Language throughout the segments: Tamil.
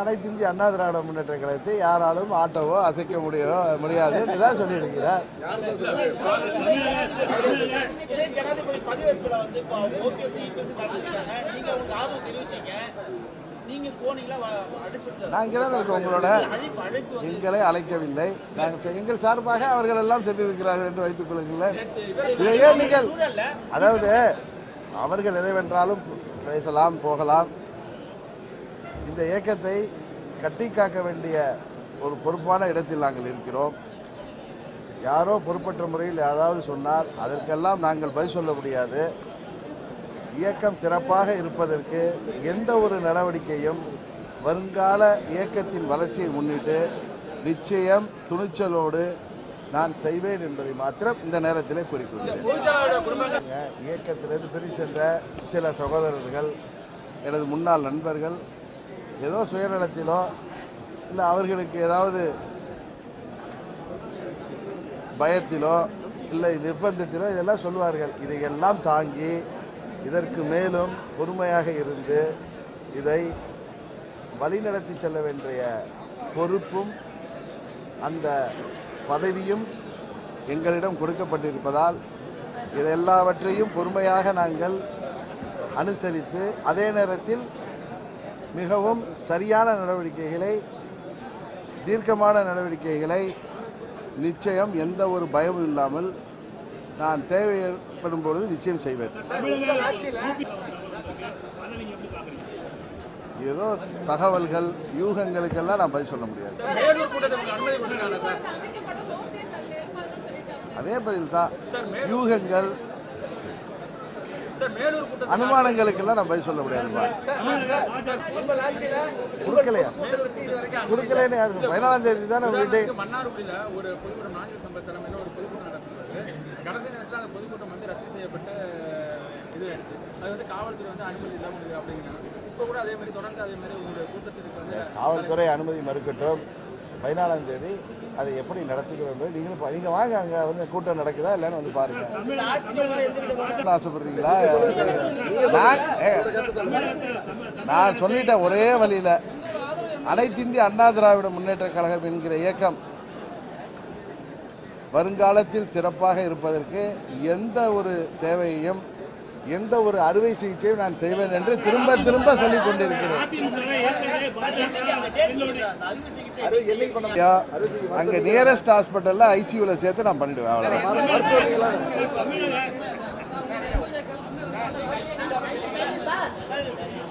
அனைத்து இந்திய அண்ணா திராவிட முன்னேற்ற கழகத்தை யாராலும் ஆட்டவோ அசைக்க முடியவோ முடியாது. என்றுதான் சொல்லியிருக்கிறார். துணை ஜனாதிபதி நான் இங்கே தான் இருக்கோம் உங்களோட. எங்களை அழைக்கவில்லை. நாங்கள் எங்கள் சார்பாக அவர்கள் எல்லாம் சென்றிருக்கிறார்கள் என்று வைத்துக் கொள்ளுங்களேன். இதையே நீங்கள் அதாவது அவர்கள் எதைவென்றாலும் பேசலாம் போகலாம். இந்த இயக்கத்தை கட்டி காக்க வேண்டிய ஒரு பொறுப்பான இடத்தில் நாங்கள் இருக்கிறோம். யாரோ பொறுப்பற்ற முறையில் யாராவது சொன்னால் அதற்கெல்லாம் நாங்கள் பதில் சொல்ல முடியாது. இயக்கம் சிறப்பாக இருப்பதற்கு எந்த ஒரு நடவடிக்கையும் வருங்கால இயக்கத்தின் வளர்ச்சியை முன்னிட்டு நிச்சயம் துணிச்சலோடு நான் செய்வேன் என்பதை மாத்திரம் இந்த நேரத்திலே குறிப்பிடுகிறேன் இயக்கத்திலிருந்து பிரி சென்ற சில சகோதரர்கள் எனது முன்னாள் நண்பர்கள் ஏதோ சுயநலத்திலோ இல்லை அவர்களுக்கு ஏதாவது பயத்திலோ இல்லை நிர்பந்தத்திலோ இதெல்லாம் சொல்வார்கள் இதையெல்லாம் தாங்கி இதற்கு மேலும் பொறுமையாக இருந்து இதை வழிநடத்தி செல்ல வேண்டிய பொறுப்பும் அந்த பதவியும் எங்களிடம் கொடுக்கப்பட்டிருப்பதால் இதெல்லாவற்றையும் பொறுமையாக நாங்கள் அனுசரித்து அதே நேரத்தில் மிகவும் சரியான நடவடிக்கைகளை தீர்க்கமான நடவடிக்கைகளை நிச்சயம் எந்த ஒரு பயமும் இல்லாமல் நான் தேவை ஏற்படும் பொழுது நிச்சயம் செய்வேன். ஏதோ தகவல்கள் யூகங்களுக்கெல்லாம் நான் பதில் சொல்ல முடியாது. அதே பதில் தான் யூகங்கள் அனுமானங்களுக்கெல்லாம் நான் பதில் சொல்ல முடியாதுப்பா. கொடுக்கலையா? கொடுக்கலைன்னு யாருக்கு பதினாலாம் தேதி தானே நடத்துறது கடைசி நேரத்தில் அந்த பொதுக்கூட்டம் வந்து ரத்து செய்யப்பட்டு இது ஆயிடுச்சு. அது வந்து காவல்துறை வந்து அனுமதி இல்லாமல் அப்படிங்கிறாங்க. இப்போ கூட அதே மாதிரி தொடர்ந்து அதே மாதிரி உங்களுடைய கூட்டத்திற்கு காவல்துறை அனுமதி மறுக்கட்டும். பதினாலாம் தேதி அதை எப்படி நடத்துகிறோம் என்பது நீங்களும் பா- நீங்க வாங்க அங்க வந்து கூட்டம் நடக்குதா? இல்லைன்னு வந்து பாருங்க. ஆசைப்படுறீங்களா? நான் சொல்லிட்டேன் ஒரே வழியில அனைத்து இந்திய அண்ணா திராவிட முன்னேற்ற கழகம் என்கிற இயக்கம் வருங்காலத்தில் சிறப்பாக இருப்பதற்கு எந்த ஒரு தேவையையும் எந்த ஒரு அறுவை சிகிச்சையும் நான் செய்வேன் என்று திரும்ப திரும்ப சொல்லிக் கொண்டிருக்கிறேன். அங்க நியரஸ்ட் ஹாஸ்பிட்டல்ல ஐசியூல சேர்த்து நான் பண்ணிடுவேன் அவ்வளவுதான்.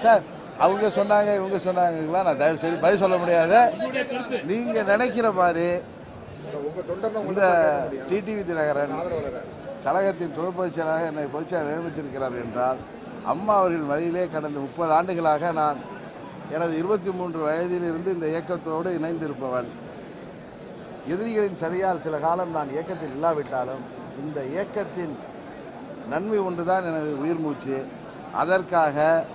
சார் அவங்க சொன்னாங்க இவங்க சொன்னாங்கலாம் நான் தயவு செய்து பதில் சொல்ல முடியாது. நீங்க நினைக்கிற மாதிரி இந்த டிடிவி தினகரன் கழகத்தின் துணை பொதுச்செயலாளராக என்னை பொதுச்செயலாளர் நியமித்திருக்கிறார் என்றால் அம்மா அவர்கள் வழியிலே கடந்த முப்பது ஆண்டுகளாக நான் எனது இருபத்தி மூன்று வயதிலிருந்து இந்த இயக்கத்தோடு இணைந்திருப்பவன். எதிரிகளின் சதியால் சில காலம் நான் இயக்கத்தில் இல்லாவிட்டாலும் இந்த இயக்கத்தின் நன்மை ஒன்றுதான் எனது உயிர் மூச்சு. அதற்காக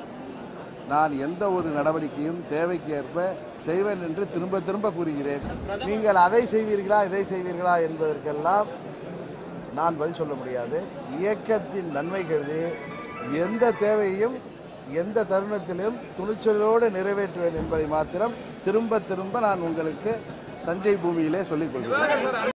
நான் எந்த ஒரு நடவடிக்கையும் தேவைக்கு ஏற்ப செய்வேன் என்று திரும்ப திரும்ப கூறுகிறேன். நீங்கள் அதை செய்வீர்களா இதை செய்வீர்களா என்பதற்கெல்லாம் நான் பதில் சொல்ல முடியாது. இயக்கத்தின் நன்மை கருதி எந்த தேவையும் எந்த தருணத்திலும் துணிச்சலோடு நிறைவேற்றுவேன் என்பதை மாத்திரம் திரும்ப திரும்ப நான் உங்களுக்கு தஞ்சை பூமியிலே சொல்லிக் கொள்கிறேன்.